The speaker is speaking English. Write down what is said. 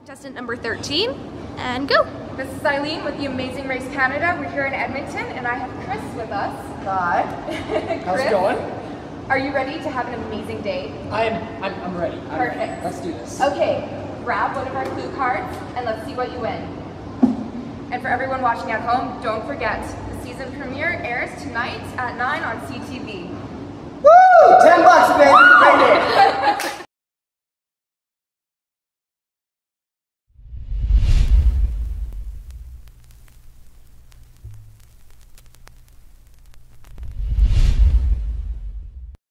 Contestant number 13, and go. This is Eileen with the Amazing Race Canada. We're here in Edmonton, and I have Chris with us. Hi. How's it going? Are you ready to have an amazing day? I'm, I'm, I'm ready. I'm Perfect. Ready. Let's do this. Okay, grab one of our clue cards, and let's see what you win. And for everyone watching at home, don't forget, the season premiere airs tonight at 9 on CTV.